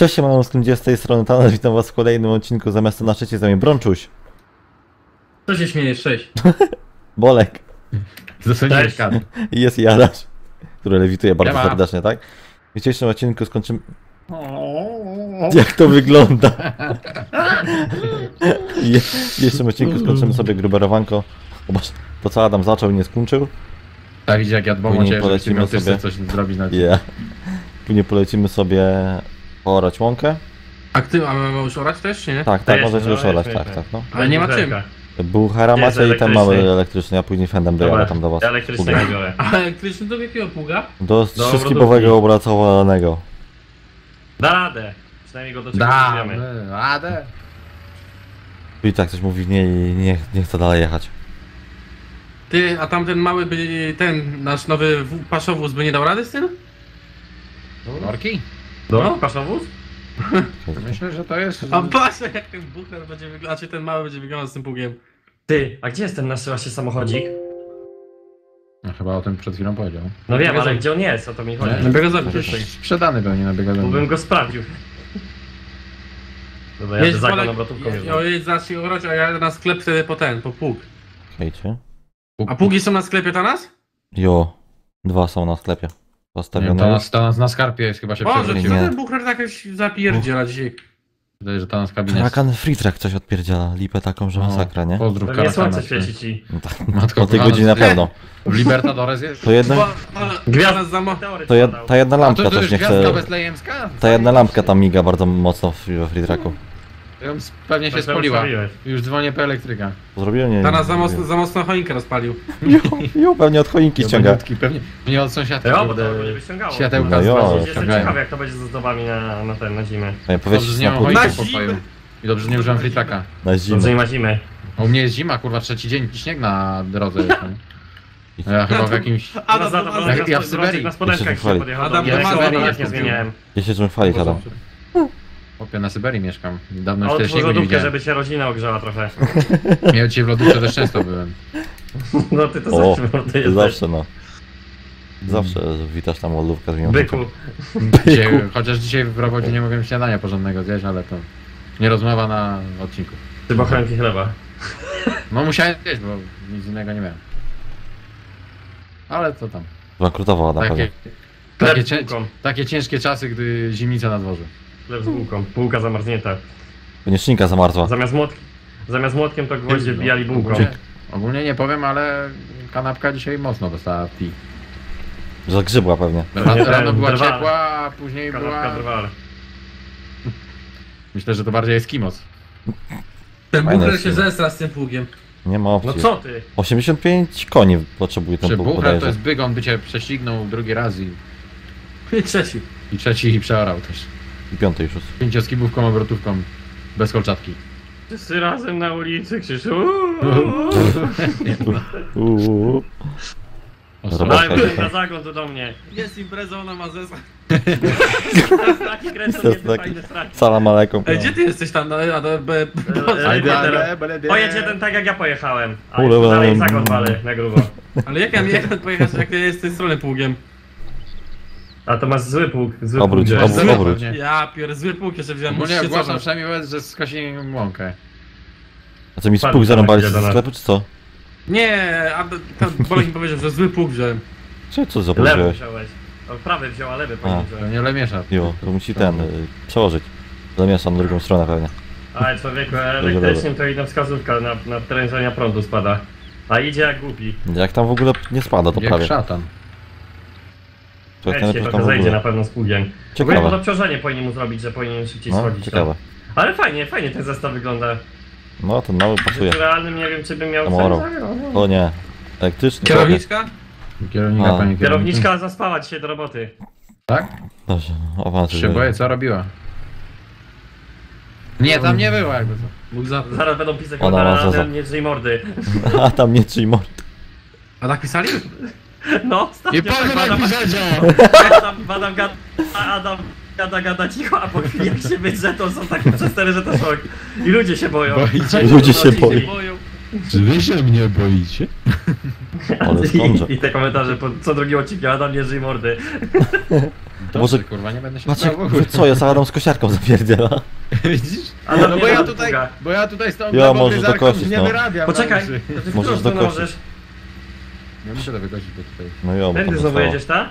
Cześć, mam z tym z tej strony Tanas, witam was w kolejnym odcinku zamiast na trzeciej zamiast Brączuś, Co się śmiejesz? Cześć. Bolek Cześć. i jest Jarasz, który lewituje bardzo Siema. serdecznie, tak? W dzisiejszym odcinku skończymy... Jak to wygląda? W dzisiejszym odcinku skończymy sobie gruberowanko. Zobacz, to co Adam zaczął i nie skończył. Tak, widzisz jak ja dbam o ciebie, żebyś miał sobie. coś zrobić na Yeah. Później polecimy sobie orać łąkę. A ty, a mamy już orać też, czy nie? Tak, tak, możecie no, już orać, tak, tak, no. Ale nie ma czym. Buchara macie i ten mały elektryczny. elektryczny, a później fendem dojadę tam do was. Ja elektrycznego biorę. A elektryczny do jakiego pługa? Do Do trzyskibowego obracowanego. Da radę. Przynajmniej go do czegoś Da, radę. I tak coś mówi nie nie, nie chce dalej jechać. Ty, a tamten mały by, ten, nasz nowy paszowóz by nie dał rady z tym? Norki? Do No. paszowóz? Myślę, że to jest... A patrz jak ten bucher będzie wyglądał, czy ten mały będzie wyglądał z tym pługiem. Ty, a gdzie jest ten nasz właśnie samochodzik? No, chyba o tym przed chwilą powiedział. No wiem, ale że- gdzie on jest? O to mi chodzi. Nie. No biega zabić Przecież tutaj. sprzedany pewnie na Bo biegadaniu. bym go sprawdził. Dobra, ja za go obrotówką jedź, zacznij orać, a ja na sklep wtedy po ten, po pług. Hejcie. A pługi są na sklepie ta nas? Jo, dwa są na sklepie. Nie, Postawione to, już. nas, to nas na skarpie jest chyba się Boże, co ten bucher tak jakoś zapierdziela dzisiaj? Wydaje, że to nas kabinet. Karakan Free Track coś odpierdziela, lipę taką, że No, masakra, nie? Pozdrów Pewnie karakana. słońce świeci ci. No tak, Matko o tej kochana, godzinie na pewno. W Libertadores jest? To jedna, Bo, ale, Gwiazd- nas za mo- Teory to ta jedna lampka to, to też już nie chce... betlejemska? Ta jedna lampka tam miga bardzo mocno w- we Free S- Pewnie się spoliła. ustawiłeś. Już dzwonię po elektryka. Zrobiłem? Nie, nas za mocno, za mocno choinkę rozpalił. Jo, jo, pewnie od choinki ściąga. Pewnie, pewnie od sąsiadki. Ja, bo to wyciągało. Światełka No z jo, bazy Jestem ściągają. ciekawy jak to będzie z ozdobami na, na ten, na zimę. Nie, Dobrze, że na nie mam pół- choinki zimę. pokoju. I dobrze, że nie użyłem fritraka. na Dobrze zimę. nie ma zimy. A u mnie jest zima, kurwa, trzeci dzień, śnieg na drodze jest. nie? A ja chyba w jakimś... Adam, na- Jak ja w Syberii. Na spodenkach Jeszcze się podjechał. Adam, Ja sobie Adam, nie zmieniałem. Ja się czym chwalić, Adam. Chłopie, na Syberii mieszkam. Dawno już otwórz śniegu nie lodówkę, widziałem. żeby się rodzina ogrzała trochę. Ja dzisiaj w lodówce też często byłem. No ty to O, zawsze, bo ty jesteś. zawsze no. Zawsze witasz tam lodówkę z nią. Byku. Dzisiaj, chociaż dzisiaj w robocie nie mogłem śniadania porządnego zjeść, ale to nie rozmowa na odcinku. Ty bochenki chleba. No musiałem zjeść, bo nic innego nie miałem. Ale to tam. Bankrutował Adam Takie, pewnie. Chleb takie, z cię, bułką. takie ciężkie czasy, gdy zimnica na dworze. Chleb z bułką. Bułka zamarznięta. Pewnie szynka zamarzła. Zamiast młotki. Zamiast młotkiem to gwoździe wbijali bułką. Ogólnie, ogólnie nie powiem, ale kanapka dzisiaj mocno dostała w pi. Zagrzybła pewnie. Rano, rano była drwal. ciepła, a później Kanapka była... drwal. Myślę, że to bardziej jest kimoc. Ten bucher się zesra z tym pługiem. Nie ma No opcji. co ty? 85 koni potrzebuje ten Czy pług bucher to bodajże. jest bygon, by cię prześcignął drugi raz i, I trzeci. i trzeci i przeorał też. I piąty już jest. Pięcioskibówką, obrotówką, bez kolczatki. Wszyscy razem na ulicy krzyżu. Uuu. Daj na zagląd do mnie. Jest impreza, ona ma zesra. Taki kręcą Jest fajny strach. Salam aleikum. Ej, gdzie ty jesteś tam? Na, na, na, be, E, Pojedź jeden tak jak ja pojechałem. A dalej zagląd wale na grubo. Ale jak ja miałem pojechać, jak ja jest z tej strony pługiem? A to masz zły pług. Zły Obróć, pług obróć, wziąłeś. obróć. Ja pier, zły pług jeszcze wziąłem, Ogólnie muszę się ogłaszam cofnąć. przynajmniej powiedz, że skosiłem łąkę. A co mi Pan spół zarąbali idzie do ze nas. sklepu, czy co? Nie, a ten Bolek mi powiedział, że zły pług wziąłem. Czy co Lewy wziąłeś. Prawy wziął, a lewy A. To wziąć. nie miesza. Jo, to musi ten, y, przełożyć. Zamieszam na drugą stronę pewnie. Ale człowieku, elektrycznym to inna wskazówka na, na prężenia prądu spada. A idzie jak głupi. Jak tam w ogóle nie spada, to Jak prawie. szatan. To Ej, się tam w zejdzie na pewno z pługiem. W ogóle pod Ciekawe. obciążenie powinien mu zrobić, że powinien szybciej No, schodzić. ciekawe. tam. Ale fajnie, fajnie ten zestaw wygląda. No, ten mały W pasuje. życiu realnym nie wiem, czy bym miał Tam no. O nie. Elektryczny. Kierowniczka? Kierownika, A. kierowniku. Kierowniczka zaspała dzisiaj do roboty. Tak? Dobrze, awansuj. Się boję, co robiła? Nie, tam nie była jakby co. Za... Zaraz będą pisać na zaza. nie drzyj mordy. A tam nie trzyj mord. A tak pisali? No, ostatnio I pan tak Adam, napisać Adam, Adam, gada, a Adam gada, gada cicho, a po chwili jak się wydrze, to są takie przestery, że to szok. I ludzie się boją. Boicie? Ludzie się boją. Boją. Czy wy się mnie boicie? Ale skądże. I, I te komentarze po co drugi odcinek, Adam nie żyj mordy. To Może- kurwa, nie będę się ogóle. co, ja z Adam z kosiarką zapierdziela. Widzisz? Adam No bo ja tutaj, bo ja tutaj z tą Ja, możesz dokosić, nie no. wyrabiam. Poczekaj, w Możesz dokosić. Możesz? Nie muszę to wykosić, bo tutaj... No jo, bo Tędy tam znowu zostało. jedziesz, tak?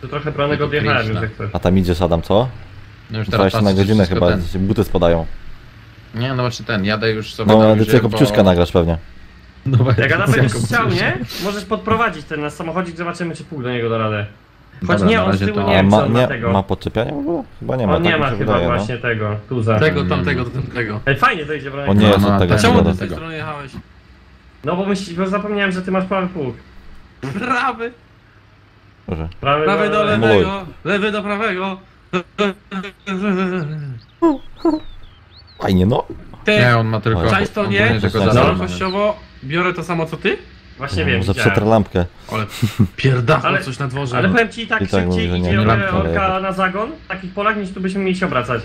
Tu trochę pranego to odjechałem już no. jak coś. A tam idziesz Adam, co? No już 20 na patrzę, godzinę wszystko chyba, ten. ci buty spadają. Nie, no czy ten, jadę już sobie No, tam edycję już, bo- Kopciuszka nagrasz pewnie. Nowa Jak Adam będziesz chciał, Kopciuszka. nie? Możesz podprowadzić ten nasz samochodzik, zobaczymy czy pół do niego da radę. Choć Dobra, nie, na on z razie tyłu to- nie A wiem, ma, czy on ma nie, tego. ma podczepianie w ogóle? Chyba nie ma, On tak nie mi ma się chyba wydaje, no. właśnie tego, tuza. Tego, tamtego, do tamtego. Ej, fajnie to idzie, O Bronek. nie, jest No, od no, tego tak. Czemu ty z tej tego. strony jechałeś? No bo, myśl, bo zapomniałem, że ty masz prawy pług. Prawy, Proszę. Prawy, prawy do lewego, lewy do prawego. Fajnie, no. Ty, Nie, on ma tylko... Cześć, Cześć to on nie, tylko za to no, biorę to samo co ty? Właśnie wiem, Może widziałem. przetrę lampkę. Ale pierdachło Ale- coś na dworze. Ale no. powiem ci tak I tak szybciej że nie, idzie nie lampka, ale orka na zagon w takich polach niż tu byśmy mieli się obracać.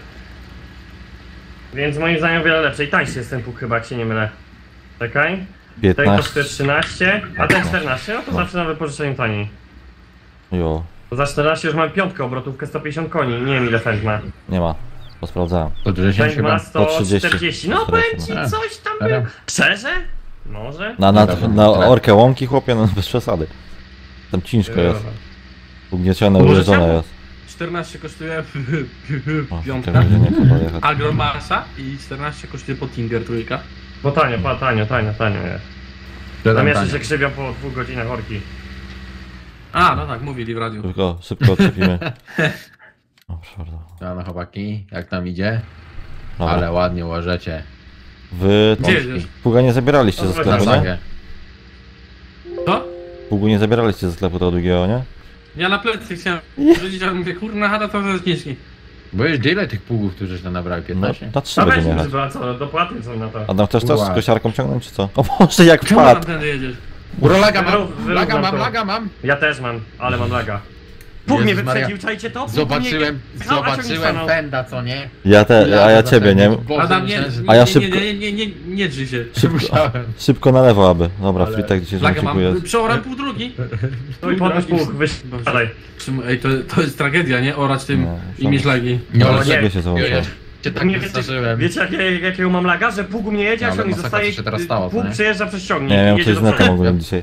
Więc moim zdaniem o wiele lepsze. I tańszy jest ten pług chyba, jak się nie mylę. Czekaj. Ten 15. kosztuje 13, a ten 14, no to No. zawsze na wypożyczeniu taniej. Jo, To za 14 już mam piątkę obrotówkę 150 koni, nie wiem ile Fendt ma. nie ma. Bo sprawdzałem. To 10 Fendt chyba. ma 130. 140, no 140, powiem ci, no. coś tam było. Szczerze? Może? Na, na, Dobra, na orkę łąki chłopie, no bez przesady. Tam ciężko jest. Ugniecione, Może ujeżdżone czemu? jest. 14 kosztuje O, piątka. tego nie chyba i 14 kosztuje Pottinger trójka. Bo tanio, pa, tanio, tanio, tanio jest. Tam jeszcze tanie. się krzywią po dwóch godzinach orki. A, no tak, mówili w radiu. Szybko, szybko odczepimy. O, bardzo. Ja no chłopaki, jak tam idzie? Dobra. Ale ładnie łożecie. Wy Gdzie jedziesz? pługa nie zabieraliście ze sklepu, nie? sagę. Co? Pługu nie zabieraliście ze sklepu tego drugiego, nie? Ja na plecy chciałem rzucić, ale mówię, kurna chata to ze zniżki. Bo już ile tych pługów, którzy się nabrali? No, 15? na trzy A weź będziemy mi jechać. chyba, co, dopłaty są na to. Adam, chcesz też z Ła. kosiarką ciągnąć, czy co? O Boże, jak Czemu tam wpadł! tędy jedziesz? Uro, laga mam, wyrównam laga mam, to. laga mam. Ja też mam, ale mam laga. Jezus mnie Maria. wyprzedził, czajcie to? Puk Zobaczyłem, mnie... No, a ciągnik zobaczyłem stanął. fenda, co nie? Ja te, a ja ciebie, nie? Boże, Adam, nie, myślałem, że- A ja nie, szybko- nie, nie, nie, nie, nie drzyj się. Musiałem. Szybko na lewo, aby. Dobra, Ale- Fritek dzisiaj Flagę mam, przeorem pół drugi. No i podnoś puk, wysiadaj. Czym- Ej, to, to jest tragedia, nie? Orać tym No, i mieć lagi. Nie, ale ale nie, ciebie się. Ja cię tak Nie, wystraszyłem. Wiecie jakie, jakiego mam laga? Że u mnie jedzie, a Ale masakra, zostaje, co się teraz stało, pług nie? przejeżdża przez ciągnik Nie i wiem, jedzie coś do z netem przodu. ogólnie dzisiaj.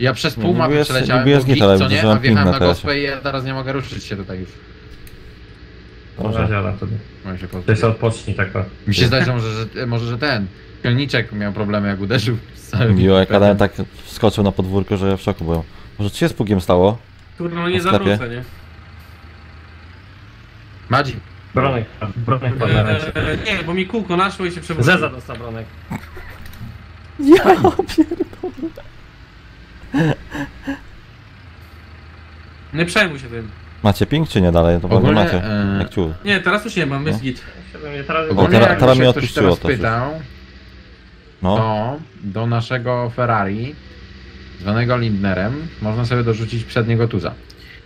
Ja przez pół mapy lubię- przeleciałem zgit, git, co nie? A wjechałem na na gospę i ja teraz nie mogę ruszyć się tutaj już. Dobra, dziada wtedy. To jest odpocznij tak to. Mi się zdaje, że może, że, może, że ten ciągniczek miał problemy jak uderzył z całym Jo, jak. Adam tak wskoczył na podwórko, że ja w szoku byłem. Może co się z pługiem stało? Kurna, no nie zawrócę, nie? Madzi, Bronek, bronek padł na ręce. Eee, nie, bo mi kółko naszło i się przewróciło. Zeza dostał bronek. Ja pierdolę. Nie przejmuj się tym. Macie ping czy nie dalej? To pewnie Ogólnie, macie. e, Jak. Nie, teraz już nie mam, jest No. git. Teraz ogólnie teraz- jak teraz się mnie ktoś odpuściło teraz to pytał, No. to do naszego Ferrari, zwanego Lindnerem, można sobie dorzucić przedniego tuza.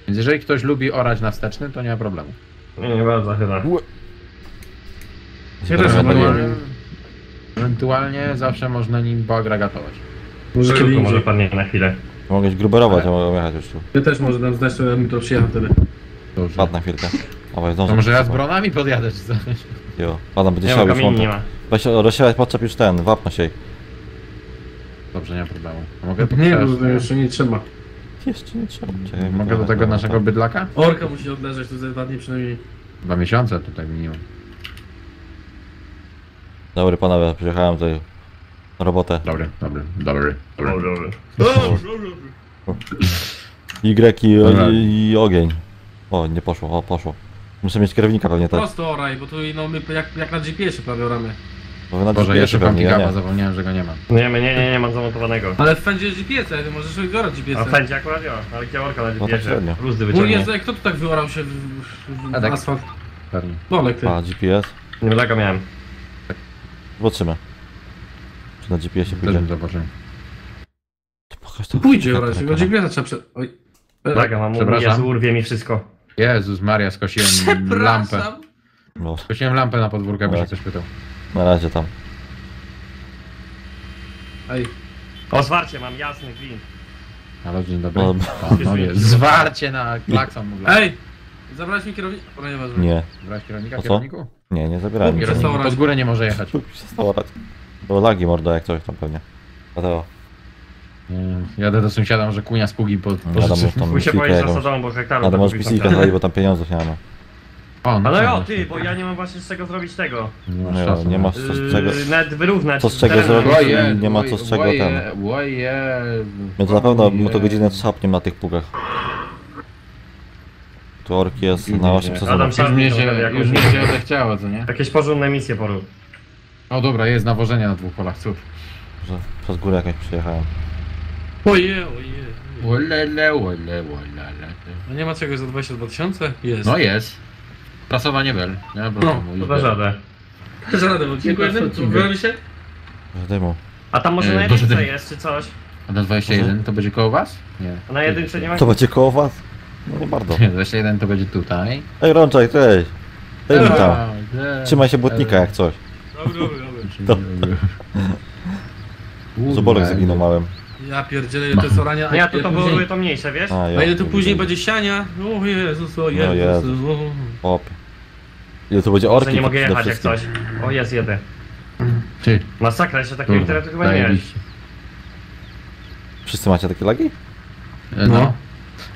Więc jeżeli ktoś lubi orać na wsteczny, to nie ma problemu. Nie, nie bardzo chyba. Też dobra. Ewentualnie, ewentualnie zawsze można nim poagregatować. Może może padnie na chwilę. Mogłeś gruberować, a mogłem jechać już tu. Ty też może tam zdać, że mi to przyjechał wtedy. Dobrze. Padł na chwilkę. Dawaj, To może ja z bronami podjadę, czy coś? Jo, Adam będzie Nie siał już kamieni, nie ma. Weź rozsiadać, podczep już ten, wapno się. Dobrze, nie ma problemu. A Mogę to Nie, bo to jeszcze nie trzeba. Jeszcze nie trzeba. Czekaj, Mogę do tego naszego bydlaka? Orka musi odleżeć tu ze dwa dni przynajmniej. Dwa miesiące tutaj minimum. Dobry panowie, przyjechałem tutaj robotę. Dobry, dobry, dobry, dobry. Y i, Dobra. i ogień. O, nie poszło, o poszło. Muszę mieć kierownika pewnie też. Prosto oraj, bo tu no, my jak, jak na GPS-ie prawie oramy. Bo na Boże, GPS jeszcze mam pewnie, ja nie. zapomniałem, że go nie mam. Nie, nie, nie, nie mam zamontowanego. Ale w Fendzie jest GPS-a, ty możesz sobie orać A GPS-em. fędzi akurat ja, ale gdzie orka na No tak GPS-ie? średnio. Luzdy Mój wyciągnie. Jezu, jak kto tu tak wyorał się w, w, w asfalt? Pewnie. Bolek ty. A, GPS? Nie laga miałem. Zobaczymy. Czy na GPS-ie Też pójdzie. bym zobaczył. To pokaż to. Pójdzie tylko tak, GPS-a trzeba prze... Oj. Laga mam, Przepraszam. Jezu, urwie mi wszystko. Jezus Maria, skosiłem lampę. Przepraszam. No, Skosiłem lampę na podwórkę, by się ktoś pytał. na razie tam. Ej, O, zwarcie mam, jasny gwint. Halo, dzień dobry. No, O, no jest. Zwarcie na klakson mógł. Ej! Zabrałeś mi nieważne. Nie, Brałeś kierownika, kierowniku? nie, nie zabierałem. Kierownik pod górę nie może jechać. Tu się. To lagi mordo jak coś tam pewnie. Dlatego Nie, Jadę do sąsiada, może kunia z pługi po, Adam pożyczy. już tam Muszę piłkę powiedzieć jakąś. zasadą, bo hektaru Adam to może tam. zrobić, bo tam pieniądzów nie ma. O, Ale co, jo, no, ty, bo ja nie mam właśnie z czego zrobić tego. Nie, masz Nie, czasu, nie no. masz co z czego. Yy, nawet wyrównać. Co z czego teren. zrobić? Łoje, nie ma co z czego łoje, ten. Łoje, Więc na pewno mu to godzinę trzapnie na tych pługach. Tu orki jest na 8 Adam sezonów. Adam Już mnie to się, jakąś już mnie misję. się odechciało, co nie? Jakieś porządne misje porób. O dobra, jest nawożenie na dwóch polach, cud. Że przez górę jakoś przyjechałem. Oje, oje. Olele, ole, olele. No nie ma czegoś za 22 tysiące? Jest. No jest. Prasowanie bel. Nie ma problemu. To da żadę. Żaden odcinku jednym? Wyrobi się? Że dymu. A tam może Yy, na jedynce ty- jest, czy coś? A na 21 to będzie koło was? Nie. A na jedynce nie ma? To będzie koło was? No nie bardzo. Nie, 21 to będzie tutaj. Ej Rączek, cześć. Daj mi tam. Eee, Trzymaj się błotnika jak coś. Dobry, dobry, zaginął małym. Ja pierdzielę, ile to jest orania. No ja tu to później- były to mniejsze, wiesz? A, A ile tu później będzie siania? O Jezus, o Jezus. Jezus. o. Hop. Ile to będzie orki nie mogę jechać jak coś. O, jest jeden. Ty, Masakra, jeszcze takiego internetu chyba nie miałeś. Wszyscy macie takie lagi? E, No.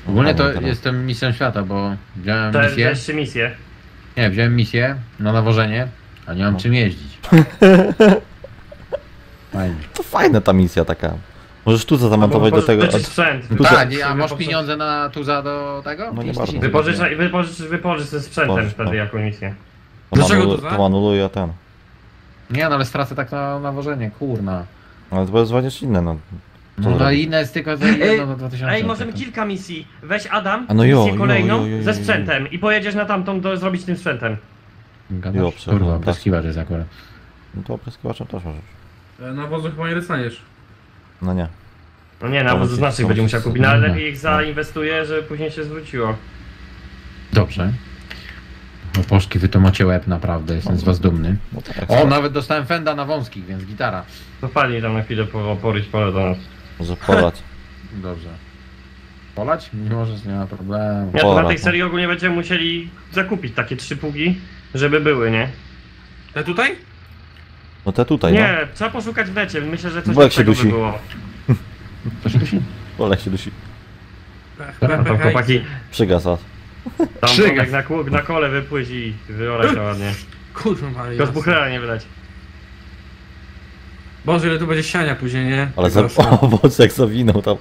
Ogólnie to teraz. jestem misją świata, bo wziąłem To misję. jeszcze misję. Nie, wziąłem misję na nawożenie, a nie mam No. czym jeździć. Fajnie. To fajna ta misja taka. Możesz tu zamontować do tego. Sprzęt. Tu Tak, a masz pieniądze na tuza do tego? No nie bardzo. Wypożyczaj, wypożycz, wypożycz ze sprzętem Pożycz, wtedy no. jako misję. To, Dlaczego manulu, to za? to manuluje ten. Nie, no ale stracę tak na nawożenie, kurna. Ale to jest właśnie inne, no. Co No, no inne jest tylko za jedno do 2000. Ej, możemy kilka misji. Weź Adam, no jo, misję jo, kolejną jo, jo, jo, ze sprzętem i pojedziesz na tamtą do, zrobić tym sprzętem. Gadasz? Jo, Kurwa, tak. jest akurat. No to opryskiwaczem też możesz. E, Na wozu chyba nie dostaniesz. No nie. No nie, To na musi- z naszych będzie musi- musiał kupić, no ale lepiej ich zainwestuje, żeby później się zwróciło. Dobrze. No poszki, wy to macie łeb naprawdę, jestem z was dumny. No tak. O, nawet dostałem fenda na wąskich, więc gitara. To fajnie tam na chwilę po- poryć pole do nas. Może polać. Dobrze. Polać? Nie możesz, nie ma problemu. Ja to na tej no. serii ogólnie będziemy musieli zakupić takie trzy pługi, żeby były, nie? Te tutaj? No te tutaj, no. Nie, trzeba poszukać w necie, myślę, że coś Bo jak się takiego by dusi. było. To się dusi. Się dusi. Tam pech, chłopaki, Przygasa. tam jak na, na kole wypłyć i wyorać to ładnie. Kurwa. Tylko z buchlera nie wydać. Boże, ile tu będzie siania później, nie? Ale za... Tego- O, boże, jak zawinął tam.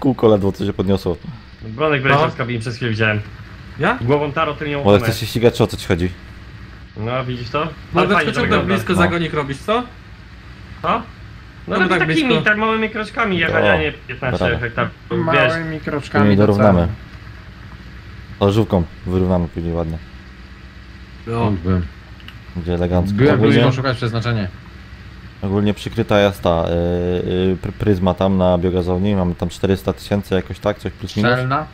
Kółko ledwo co się podniosło. Bronek wyleciał No. z kabiny, przez chwilę widziałem. Ja? Głową taro tylnią Może oponę. chcesz się ścigać, czy o co ci chodzi? No widzisz to? Ale fajnie to tak blisko No. zagonik robić, co? Co? No tak takimi, blisko? tak małymi kroczkami jechać, O, a nie 15 brawo. hektarów. Wiesz, Małymi kroczkami do dorównamy. celu. Wyrównamy później ładnie. No. Byłem, Będzie elegancko. byłem Ogólnie, blisko szukać przeznaczenie. ogólnie przykryta jest ta y, y, pr- pryzma tam na biogazowni. Mamy tam 400 tysięcy jakoś tak, coś plus minus. Strzelna.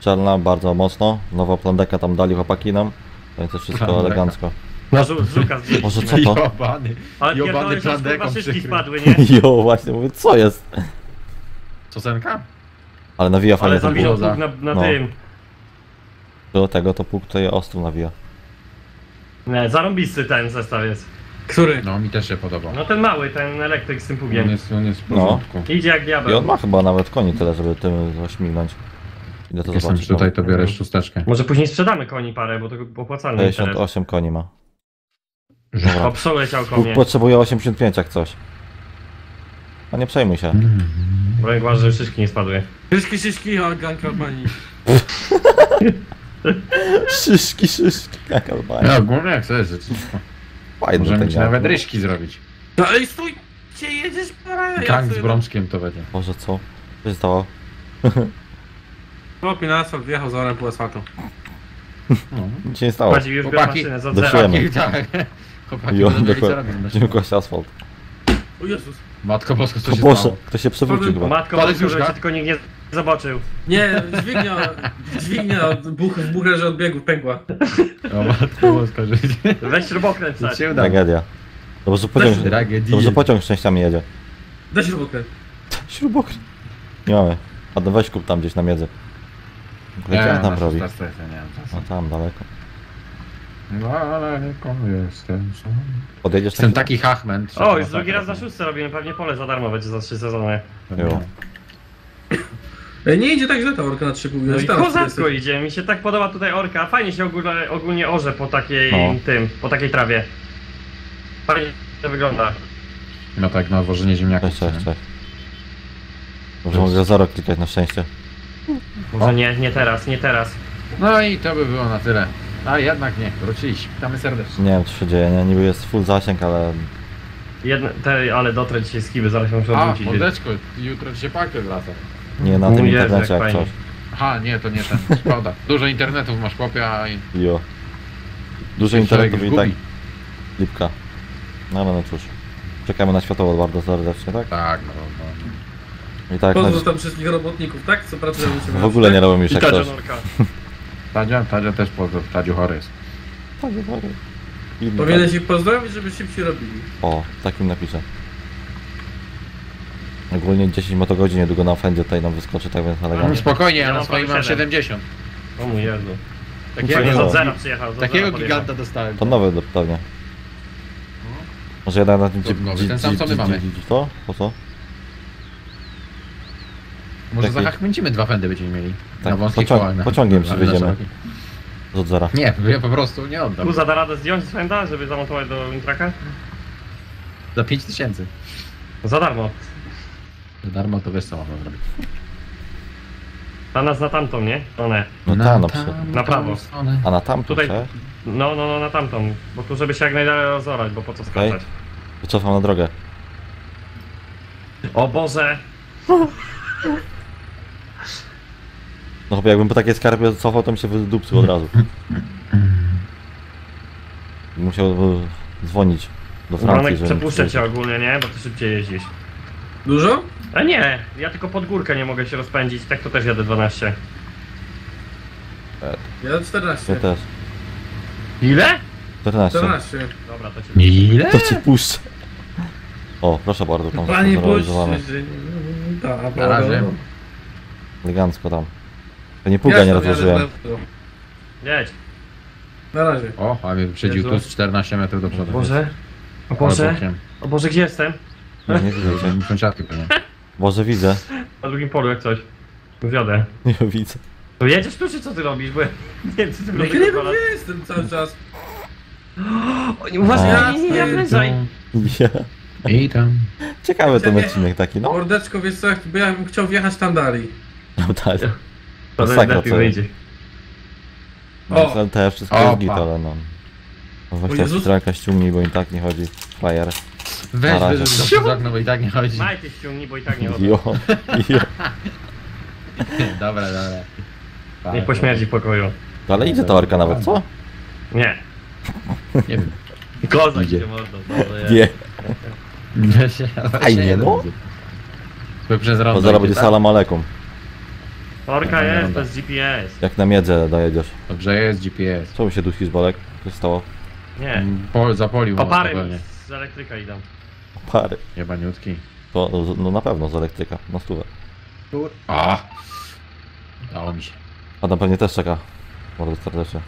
Czarna bardzo mocno. Nowa plandeka tam dali chłopaki nam. Więc to wszystko Plandeka. elegancko. no żu- żuka zdjęliśmy. Może co to? Jobany. Ale Jobany pierdolę, że kurwa plandeką szyszki spadły, nie? Jo, właśnie mówię, co jest? Co senka? Ale nawija fajnie Ale ten zawinął pług. na, na No. tym. Do tego to pług tutaj ostro nawija. Nie, zarąbisty ten zestaw jest. Który? No, mi też się podobał. No ten mały, ten elektryk z tym On pługiem. jest, on jest w No. porządku. Idzie jak I diabeł. on ma chyba nawet koni tyle, żeby tym ośmignąć. Ile to Jestem zobaczyć? tutaj, to biorę szósteczkę. Może później sprzedamy koni parę, bo to opłacalne interes. 58 koni ma. Dobra. O, psu leciał Pług konie. potrzebuje 85 jak coś. A nie przejmuj się. Broń uważa, że szyszki nie spadły. Szyszki, szyszki, o, ganka pani. Szyszki, szyszki, jak Albania. Ja ogólnie jak chcesz, rzeczywiście. Fajny Możemy ci nawet ryśki zrobić. No ej, stój! Gdzie jedziesz, para? Ja Gang z sobie- brączkiem to będzie. Boże, co? Co się stało? Chłopie na asfalt wjechał za orem pół asfaltu. No. Nic się nie stało. Chodzi już biorę Chłopaki, maszynę z. Tak. Chłopaki Jo, będą co dokładnie. asfalt. O Jezus. Matko Bosko, co O się Boże, stało? ktoś się przewrócił chyba. Matko, Ale Bosko, żeby Zuszka? cię tylko nikt nie zobaczył. Nie, dźwignia, dźwignia od buch, w bucherze od biegów pękła. O Matko Bosko, że się- Weź śrubokręt wsadź. się udało. Tragedia. Dobrze, pociąg, Tragedie. dobrze pociąg z częściami jedzie. Daj śrubokręt. Śrubokręt. Nie mamy. A no weź kup tam gdzieś na miedzy. Gdzie on tam na robi? No tam, daleko. Daleko jestem sam. Podjedziesz Jestem taki? taki hachment. O, już drugi masakra. raz za szóstce robimy, pewnie pole za darmo będzie za trzy sezony. Jo. Ej, Nie idzie tak źle ta orka na 3,5 No i teraz kozacko jest. idzie, mi się tak podoba tutaj orka, fajnie się ogólnie, ogólnie orze po takiej, No. tym, po takiej trawie. Fajnie to wygląda. No tak, na wożenie ziemniaków. Cześć, cześć, cześć. Może mogę za rok klikać na szczęście. Może nie, nie teraz, nie teraz. No i to by było na tyle. A jednak nie, wróciliśmy. Witamy serdecznie. Nie wiem co się dzieje, nie? Niby jest full zasięg, ale Jedne, te, ale dotrę dzisiaj z kiby, zaraz się muszę A, odwrócić. mordeczko, jutro ci się pakiet wraca. nie na tym internecie jak jak fajnie. coś. Aha, nie, to nie ten. Szkoda. Dużo internetów masz chłopie, a i Jo. Dużo człowiek i tak gubi. lipka. No ale no cóż. Czekamy na światło bardzo serdecznie, tak? Tak, no, no. I tak Pozdrów tam wszystkich robotników, tak? Co pracują u ciebie. w ogóle nie robią już I jak ta coś. żonorka. Tadzia, Tadzia też pozdrów, Tadziu chory jest. Tak, tak. Inni Powinieneś ich pozdrowić, żeby szybciej robili. tak. O, takim napiszę. Ogólnie 10 motogodzin niedługo na fendzie tutaj nam wyskoczy, tak więc No, elegancko. spokojnie, ja Ja na mam swoim mam prawie 70. O mój Jezu. Takiego, Fajnie, no. od zera przyjechał. takiego zera podjechał. giganta dostałem. To nowe do- pewnie. Może jeden na tym To nowy, ten sam, co my mamy. To? Po co? Może Taki- zahachmęcimy dwa fędy będziemy mieli. Tak, na wąskich pociąg- kołach. na- pociągiem na- na szerokich. Z od zera. Nie, ja po prostu nie oddam. Kuza da radę zdjąć z fenda, żeby zamontować do intraka? Za 5 tysięcy. Za darmo. Za darmo to wiesz co można zrobić. Na nas na tamtą, nie? One. No ta, no. Na prawo. stronę. A na tamtą Tutaj- się? No, no, no, na tamtą. Bo tu żeby się jak najdalej rozorać, bo po co Okej. skakać? Wycofam na drogę. O Boże! No chyba jakbym po takiej skarpie cofał, to mi się wydupcył od razu. Musiał e, dzwonić do Francji, żeby... przepuszczę cię ogólnie, nie? Bo ty szybciej jeździsz. Dużo? A nie, ja tylko pod górkę nie mogę się rozpędzić, tak to też jadę 12. Ja 14. Ja też. Ile? 14. 14. Dobra, to cię... Ile? To ci puszczę. O, proszę bardzo, tam Panie. Boże, tak, Na razie. Elegancko tam. To nie pługa nie rozłożyłem. Jedź. Na razie. O, a mnie wyprzedził Jezu. tu z 14 metrów do przodu. Boże. O Boże. O Boże, gdzie jestem? Nie, nie widzę cię. Sąsiadki pewnie. Boże, widzę. Na drugim polu jak coś. Wiodę. Nie widzę. To jedziesz tu, czy co ty robisz? Bo ja nie wiem, co ty Ja robisz. nie wiem, gdzie jestem cały czas. O, Uważaj, Ja nie, nie, nie, wlezaj. Ja. I tam. Ciekawy ten odcinek taki, no. Mordeczko, wiesz co, bo ja bym chciał wjechać tam dalej. No tak. To Masakra, lepiej co? wyjdzie. O! No, też wszystko Opa. jest git, ale no. No O Weź Jezus. teraz strzelka ściągnij, bo i tak nie chodzi. Flyer. Weź, wyrzuć do okno, bo i tak nie chodzi. Majty ściągnij, bo i tak nie chodzę. Jo, jo. Dobra, dobra. Tak, Niech pośmierdzi w pokoju. Ale idzie ta orka nawet, co? Nie. Nie wiem. Koza Idzie. idzie mordą. Boże, Nie. Fajnie, no. Przez Bo zaraz będzie tak? salam alekum. Orka Dobra, jest dobra. bez GPS. Jak na miedzę dojedziesz. Dobrze jest GPS. Co mi się dusisz, Bolek? Co się stało? Nie. Po, zapolił Opary mi z elektryka idą. Pary. Jebaniutki. To, no na pewno z elektryka, na stówę. A! Dało mi się. Adam pewnie też czeka. Bardzo serdecznie.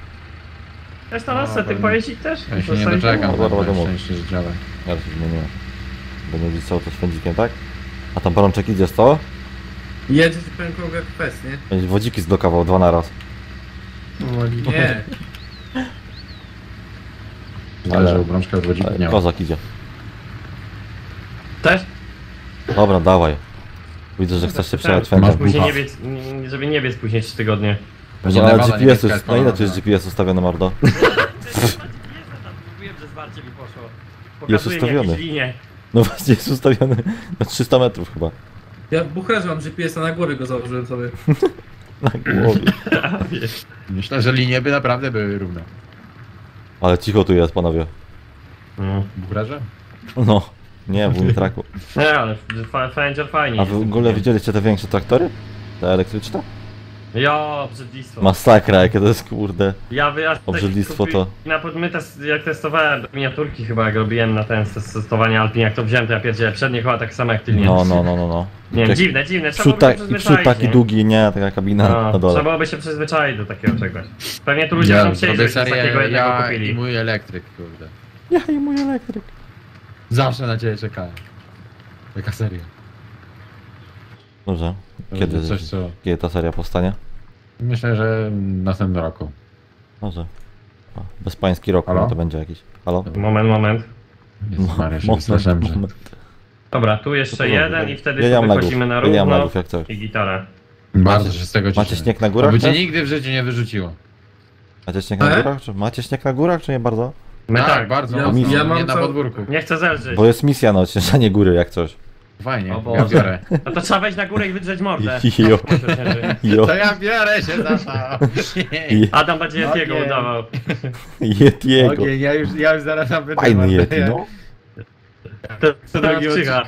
Też na No, ty pewnie. pojeździć też? Ja się nie doczekam. Dobra, szczęście życiowe. Ja się zmieniłem. Będę widzieć cały to z pędzikiem, tak? A tam Brączek idziesz, co? Jedzie ci jak pes, nie? Będzie wodziki zblokował dwa na raz. Nie. Ale że obrączka z wodziku Ale nie ma. Kozak idzie. Też? Dobra, dawaj. Widzę, że chcesz się przejechać Masz. Później bucha. nie biec, nie- żeby nie biec później 3 tygodnie. Będzie No, ale GPS niemiecka jest, na ile kolorowa. tu jest GPS ustawiony, mordo? Mówiłem, że zwarcie mi poszło. Jest Pokazuję mi ustawiony. linie. No właśnie jest ustawiony na 300 metrów chyba. Ja w mam GPS-a na głowie go założyłem sobie. Na głowie. Myślę, że linie by naprawdę były równe. Ale cicho tu jest, panowie. No. W Bucharze? No. Nie, w Unitraku. Nie, ale fa- Fender fajnie. A wy w ogóle widzieliście te większe traktory? Te elektryczne? Jo, obrzydlistwo. Masakra, jakie to jest kurde. Ja wyjadę. Obrzydlistwo to. Na, my tes, jak testowałem miniaturki chyba jak robiłem na ten test- testowanie Alpin, jak to wziąłem, to ja pierdzielę przednie koła tak samo jak tylnie. No, no, no, no, no. Nie dziwne, dziwne, trzeba Przód, byłoby tak, się przód taki nie? długi, nie, taka kabina No, na trzeba dole. byłoby się przyzwyczaić do takiego czegoś. Pewnie tu ludzie ja będą chcieli, żebyśmy z takiego jednego ja kupili. i mój elektryk, kurde. Ja i mój elektryk. Zawsze na ciebie czekałem. Taka seria. Dobrze. Kiedy, Coś, co... kiedy ta seria powstanie? Myślę, że w następnym roku. Może. A, Bezpański rok, Halo? no to będzie jakiś. Halo? Moment, moment. Się Moment, że... moment. Dobra, tu jeszcze to jeden i wtedy Ja nie lagów. wychodzimy na nie równo lagów jak coś. i gitara. Bardzo się z tego cieszę. Macie śnieg na To górach by cię też? nigdy w życiu nie wyrzuciło. Macie śnieg na E? górach? Czy macie śnieg na górach, czy nie bardzo? My tak, tak, bardzo ja- mocno. ja mam nie na cał- podwórku. nie chcę zelżyć. Bo jest misja na odcieszanie góry jak coś. Fajnie, O Boże. ja biorę. No to trzeba wejść na górę i wydrzeć mordę. Jo. Jo. To ja biorę się za to. Je- Adam będzie Yetiego Ogień. udawał. Yetiego. Ogień, ja już, ja już zaraz tam będę. Fajny mordę. Yeti, no. To, Co to drugi odczyha.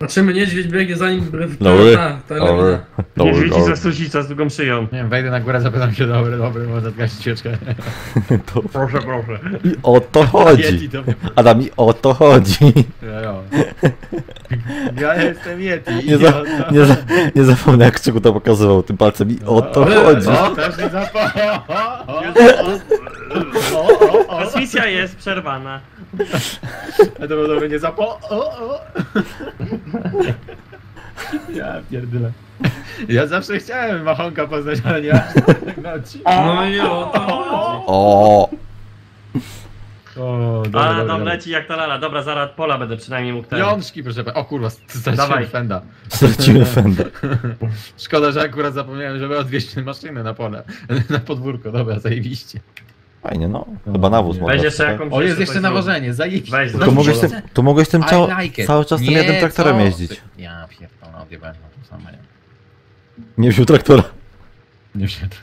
Zobaczymy, niedźwiedź biegnie zanim ta, Dobry. ta, ta Dobry. Dobry, Niedźwiedzi susica z długą szyją. Nie wiem, wejdę na górę, zapytam się, dobry, dobry, można zgasić świeczkę. To- Proszę, proszę. I o to chodzi. Adam, i o to chodzi. Ja, jestem Yeti. Nie, za, nie, za, nie zapomnę jak Krzyku to pokazywał tym palcem i o to chodzi. O, też nie zapomnę. Transmisja jest przerwana. A to było nie zapomnę. Ja pierdolę. Ja zawsze chciałem machonka poznać, ale nie na odcinku. No i o to chodzi. O, O, dobra, A, dobra, tam dobra. leci jak ta lala. Dobra, zaraz pola będę przynajmniej mógł ten. Jączki, proszę pana. O kurwa, Dawaj. straciłem fenda. straciłem fender. Szkoda, że akurat zapomniałem, żeby odwieźć maszynę na pole. Na podwórko, dobra, zajebiście. Fajnie, no. Chyba nawóz Weź można. jeszcze jakąś O, jest jeszcze nawożenie, zajebiście. Weź, To mogłeś tym, to mogłeś tym cał, like cały czas tym Nie, jednym traktorem co jeździć. Ja pierdolę, odjebałem na to samo, nie. Nie wziął traktora. Nie wsiadł.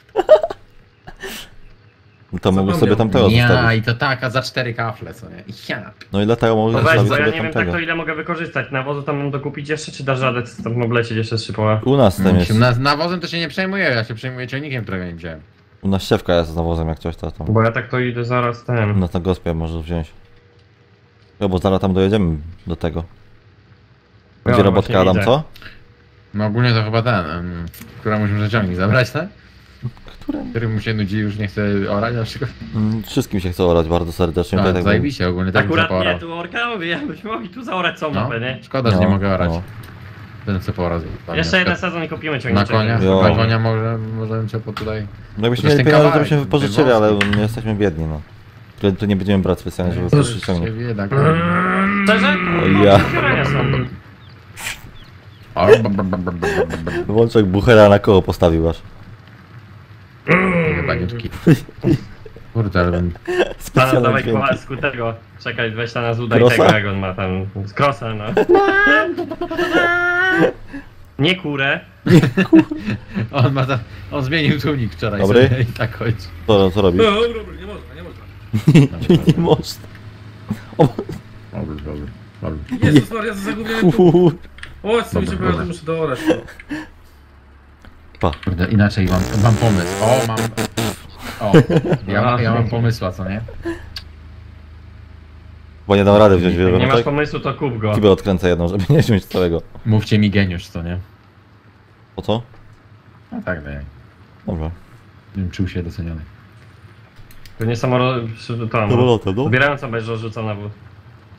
To mogłeś sobie tamtego Ja, zostawić. i to taka za cztery kafle, co nie? Ja. No i dlatego No mogłeś weź, zostawić ja nie wiem tak to ile mogę wykorzystać. Nawozu tam mam dokupić jeszcze, czy dasz radę tam oblecieć jeszcze trzy poła? U nas tam jest, Na, nawozem to się nie przejmuję, ja się przejmuję ciągnikiem, którego nie wziąłem. U nas ściewka jest z nawozem jak coś to tam. Bo ja tak to idę zaraz ten. Na tą gospę możesz wziąć. No bo zaraz tam dojedziemy do tego. Gdzie No, robotka Adam, widzę. co? No ogólnie to chyba ten, um, która musimy ciągnik zabrać, tak? Którym? Który mu się nudzi już nie chce orać na przykład. Mm, Wszystkim się chce orać bardzo serdecznie. No, tak zajebiście ogólnie, tak Akurat nie, tu orka, ja byśmy mogli tu zaorać całą No, mapę, nie? szkoda, że No, nie mogę orać. no. Ten co po raz. Jeszcze jeden sezon i kupimy Na ciągniczek. konia, Jo. na konia może, możemy się po tutaj... No jakbyśmy mieli pieniądze, to byśmy wypożyczyli, ale wąski. nie jesteśmy biedni, no. Tu, tu nie będziemy brać specjalnie, żeby Proszę wypożyczyć ciągnik. Się bieda, Szczerze? O ja. Są. Włączek buchera na koło postawił aż. Chyba niutki. Kurde, ale Specjalne dawaj dźwięki. koła skutego. Czekaj, weź na udaj Krosa? tego, jak on ma tam. Z krosa, no. Nie kurę. On ma tam... On zmienił tłumik wczoraj Dobry? sobie i tak chodzi. Co, co robisz? No, dobra, nie można, nie można. nie można. Dobry, dobry, dobry. Jezus Maria, zagubiłem tu. O, co mi się dobra. muszę doorać. Pa. Kurde, inaczej mam, mam pomysł. O, mam... O, ja, ja mam pomysła, co nie? Bo nie dam rady wziąć Jak nie masz pomysłu, to kup go. Kibel odkręcę jedną, żeby nie wziąć całego. Mówcie mi geniusz, co nie? Po co? No tak, daj. Dobrze. Bym czuł się doceniony. To nie samolo... tam. Samolotem, no. Zbierającą będziesz rzucał na wód.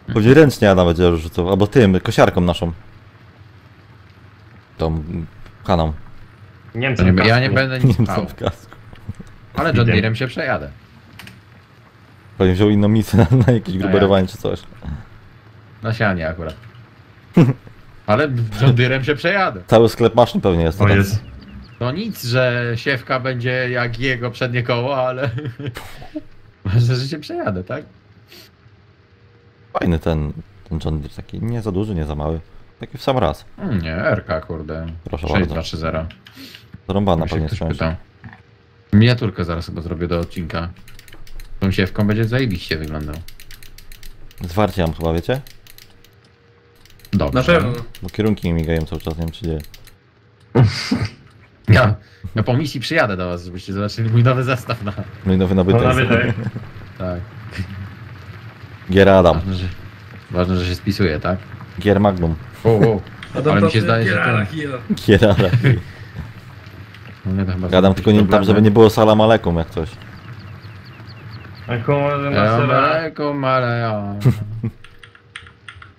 Pewnie ręcznie Adam będzie rzucał, albo tym, kosiarką naszą. Tą kaną. To Niemcem nie, ja nie będę nic pchał. w kasku. Ale John Deerem się przejadę. Pewnie wziął inną misję na, na jakieś gruberowanie czy coś. Na sianie akurat. Ale John Deerem się przejadę. Cały sklep maszyn pewnie jest. O tam. jest. To nic, że siewka będzie jak jego przednie koło, ale... Ważne, że się przejadę, tak? Fajny ten, ten John Deere, taki nie za duży, nie za mały. Taki w sam raz. Mm, Nie, RK, kurde. Proszę 6230. Zarąbana Jakby się pewnie ktoś skądś. pytał. Miniaturkę zaraz chyba zrobię do odcinka. Tą siewką będzie zajebiście wyglądał. Zwarcie mam chyba, wiecie? Dobrze. Na pewno. Bo kierunki mi migają cały czas, nie wiem czy dzieje. Ja, ja po misji przyjadę do was, żebyście zobaczyli mój nowy zestaw na... I nowy No nabytek. nabytek. Tak. Gier Adam. Ważne, że, ważne, że się spisuje, tak? Gier Magnum. O, o. Adam Ale mi się zdaje, że ten-. Gier Adam. No nie, to chyba Gadam tylko nie tam, żeby nie było salam alekum jak coś. A koło na Ja serwer. maleko, maleja.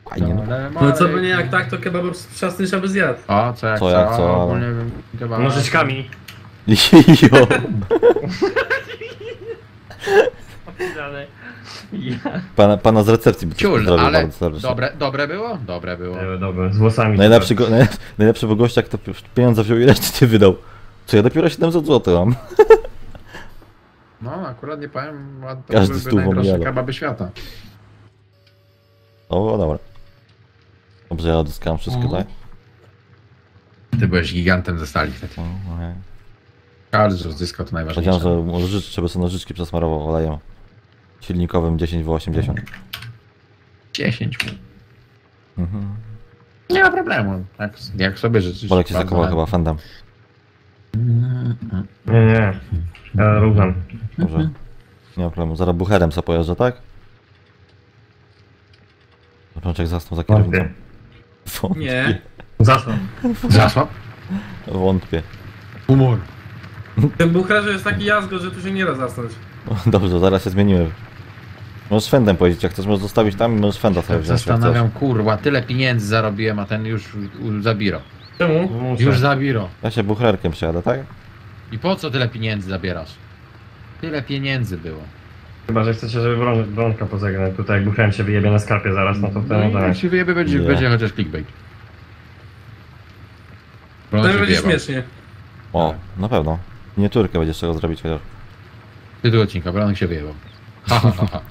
Fajnie, no. No co by nie jak tak, to kebab trzasnysia by zjadł. O, co jak Co co? jak co, ale- Ogólnie bym chyba... Nożyczkami. Jo. Ja. Pana, pana z recepcji by Ciul, ale bardzo serdecznie. dobre, dobre było? Dobre było. Dobra, z włosami. Najlepszy, go, najlepszy, najlepszy był gościa, kto pieniądze wziął i resztę nie wydał. Co ja dopiero 700 zł mam. No, akurat nie powiem, to Każdy byłyby stówą najdroższe jada. kebaby świata. O, dobra. Dobrze, ja odzyskałem wszystko, tak? Ty byłeś gigantem ze stali wtedy. O, okej. Każdy odzyskał to najważniejsze. Powiedziałem, że nożycz, żeby sobie nożyczki przesmarował olejem silnikowym 10W80. 10. Mhm. Nie ma problemu. Jak, jak sobie życzysz. Bolek się Bardzo zakował ładnie. chyba fendem. Nie, nie. Ja rucham. Dobrze. Nie ma problemu. Zaraz bucherem sobie pojeżdżę, tak? Rączek zasnął za kierownicą. Wątpię. Wątpię. Nie. Zasnął. Zasłab? Wątpię. Humor. Ten bucherze jest taki jazgo, że tu się nie da zasnąć. Dobrze, zaraz się zmieniłem. Możesz fendem pojeździć, jak chcesz, możesz zostawić tam i możesz fenda sobie wziąć. jak Zastanawiam, kurwa, tyle pieniędzy zarobiłem, a ten już u- zabiro. Czemu? Muszę. Już zabiro. Ja się bucherkiem przejadę, tak? I po co tyle pieniędzy zabierasz? Tyle pieniędzy było. Chyba, że chcecie, żeby bron, bronka pozegnać. Tutaj jak się wyjebie na skarpie zaraz, no to No wtedy i tak. jak się wyjebie, będzie, Nie. będzie chociaż clickbait. On To się będzie wyjebał. śmiesznie. O, na pewno. Miniaturkę będziesz czego zrobić chociaż. Tytuł odcinka, Bronek się wyjebał. Ha, ha, ha, ha.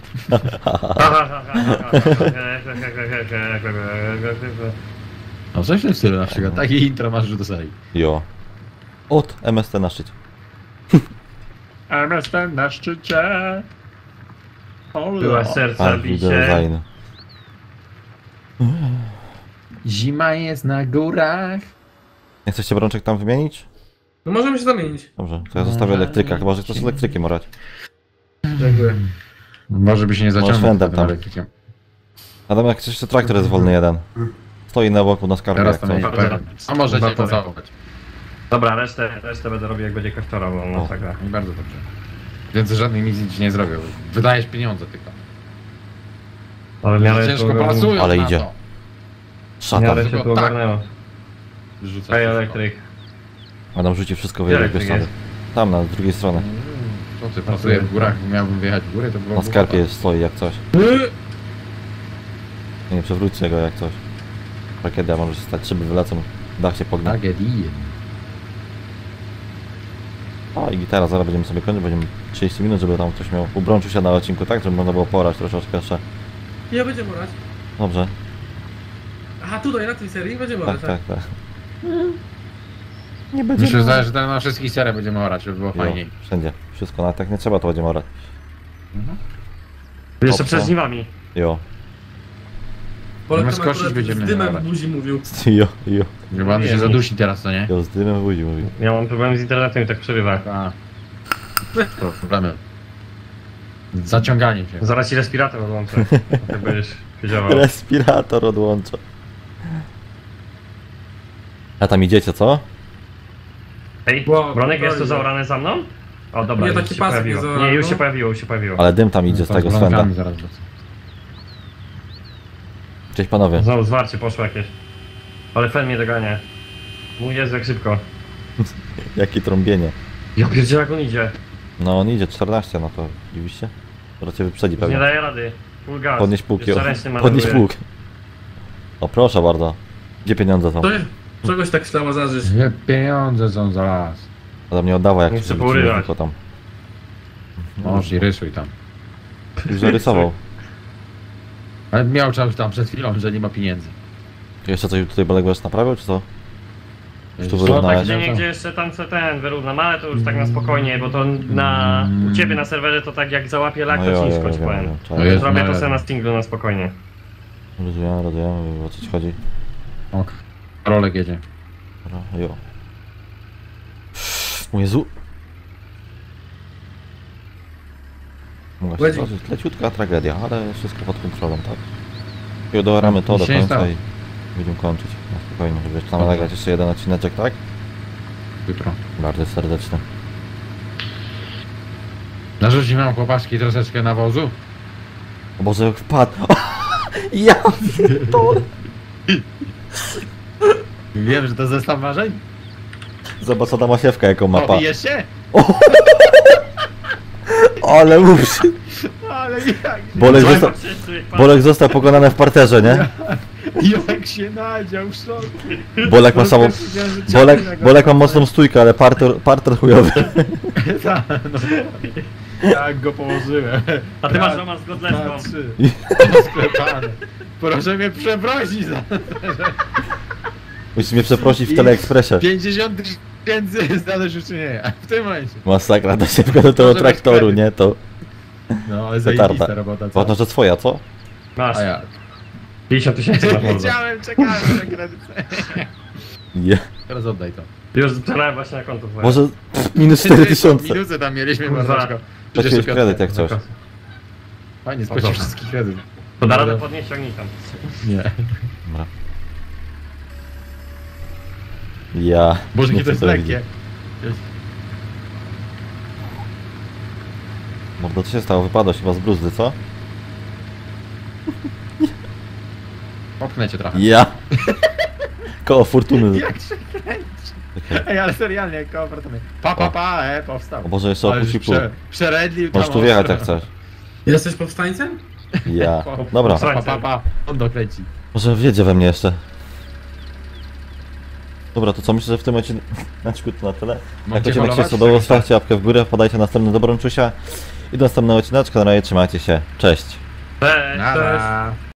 No coś w tym stylu na przykład. Takie intro masz, że dostali. Jo. Od MST na szczycie. MST na szczycie. Była serca bicie. Zima jest na górach. Nie chcecie brączek tam wymienić? No możemy się zamienić. Dobrze, to ja zostawię elektryka, chyba że chcesz elektrykiem orać. Dziękuję. Może by się nie zaciągnął tym tam. Adam, jak chcesz, to traktor jest wolny jeden. Stoi na boku na skarbie Teraz jak to coś. będzie. A może Chyba cię powiem. pocałować. Dobra, resztę, resztę będę robił jak będzie kościora, bo no O. tak. I bardzo dobrze. Więcej żadnej misji ci nie zrobił. Wydajesz pieniądze tylko. Ale w miarę Ciężko tu- pracują Ale na idzie. to. W Szatan. miarę się tu Tak. ogarnęło. Rzuca Hej, wszystko. elektryk. Adam rzuci wszystko Elektryk bez sady. jest. Tam, na drugiej stronie. Mm, Co ty, pracuję w górach, miałbym wjechać w góry, to było Na skarpie stoi jak coś. Yy, Nie przewróćcie go jak coś. Tragedia może się stać, szyby wylecą, dach się pognie. Tragedii. O i gitara, zaraz będziemy sobie kończyć, będziemy 30 minut, żeby tam ktoś miał ubrączył się na odcinku, tak? Żeby można było porać troszeczkę jeszcze. ja będziemy orać. Dobrze, Aha, tutaj na tej serii będziemy tak, orać. tak, tak. Nie Mi się wydaje, że na wszystkich seriach będziemy orać, żeby było Jo, fajniej. wszędzie, wszystko, nawet jak nie trzeba, to będziemy orać. Jeszcze Opcja. przed żniwami. Jo, Polek Zamiast akurat kosić będziemy z dymem w buzi mówił. jo, jo. Żeby on się zadusi teraz, co nie? Jo, z dymem w budzi mówi. Ja mam problem z internetem i tak przerywa. A. To problemy. Zaciąganie się. Zaraz ci respirator odłączę. Jak będziesz wiedział. Respirator odłącza. A tam idziecie, co? Ej, Wow, Bronek jest tu dobra. zaorany za mną? O dobra, Nie, już taki się pasek pojawiło. jest zaorany, Nie, już no. się pojawiło, już się pojawiło. Ale dym tam idzie z To tego swęda. zaraz wrócę. Cześć panowie. Znowu zwarcie poszło jakieś. Ale fen mnie dogania. Mój Jezu, jak szybko. Jakie trąbienie. Ja pierdzielę jak on idzie. No on idzie 14, no to oczywiście. Zaraz cię wyprzedzi Nie pewnie. daje rady. Full gas. Podnieś półki. Podnieś półk. O proszę bardzo. Gdzie pieniądze są? Czegoś tak chciała zażyć. Nie pieniądze są za las. Adam nie oddawa jak Nie wycinasz porywać. tylko tam. Może i rysuj tam. Już zarysował. Ale miał czas tam przed chwilą, że nie ma pieniędzy. Jeszcze coś tutaj będziesz naprawiał, czy co? Już tu Co, No wyrównałeś? tak, gdzie niegdzie jeszcze tam co ten wyrównam, ale to już tak na spokojnie, bo to na... u ciebie na serwerze to tak jak załapie lak, No to jo, ci nie skończ powiem. No czaję. jest- Zrobię no, to sobie na stinglu na spokojnie. Rozumiem, rozumiem, o co ci chodzi. Ok. Rolek jedzie. Dobra, Jo. O Jezu. Się Łedzi. zdarzyć. Leciutka tragedia, ale wszystko pod kontrolą, tak? I odoramy to do nie końca stało. i będziemy kończyć. Na spokojnie, żeby jeszcze tam nagrać jeszcze jeden odcineczek, tak? Jutro. Bardzo serdecznie. Narzuci wam chłopaczki troszeczkę nawozu? O Boże, jak wpadł! ja pierdolę! Wiem, że to zestaw marzeń. Zobacz, co ta masiewka jaką ma, pa. Się? Ale ups! Ale jak, Bolek. Bolek został pokonany w parterze, nie? jak się nadział, szok. Bolek ma samą... Bolek, Bolek ma mocną stójkę, ale parter, parter chujowy. Tak, no. Jak go położyłem. A ty masz romans z Godlewką. Proszę mnie przeprosić za Musisz mnie przeprosić w Teleekspresie. 50 tysięcy zadośćuczynienia. W tym momencie. Masakra, ta siewka do tego traktoru, nie? To No, ale zajebista robota. co? Ważne, że twoja, co? Masz. A jak? 50 tysięcy masz mordo. Wiedziałem, czekałem na kredyt. Je. Teraz oddaj to. Już przelałem właśnie na konto twoje. Może pff, minus 4000. Minusy tam mieliśmy, mordeczko. Płaciłeś kredyt jak coś. Fajnie, O, spłacił dobra. wszystkich kredyt. To da radę podnieść ciągnikiem. Nie. Dobra. Ja. Boże, nie jakie to jest lekkie. Mordo, co się stało? Wypadłeś chyba z bluzdy, co? Popchnę cię trochę. Ja. Koło fortuny. Jak się kręci. Ej, ale serialnie, koło fortuny. Pa, pa, pa, e, powstał. O Boże, jeszcze opuścił pół. prze, Przeredlił tam Możesz tu wjechać jak chcesz. Jesteś powstańcem? Ja. Dobra. Pa, pa, pa. On dokręci. Może wjedzie we mnie jeszcze. Dobra, to co myślę, że w tym odcinku to na tyle. Jak odcinek się podobał, stawcie łapkę w górę, wpadajcie na następny dobrą czusia i do następnego odcineczka. Na razie trzymajcie się. Cześć. Cześć. Nara.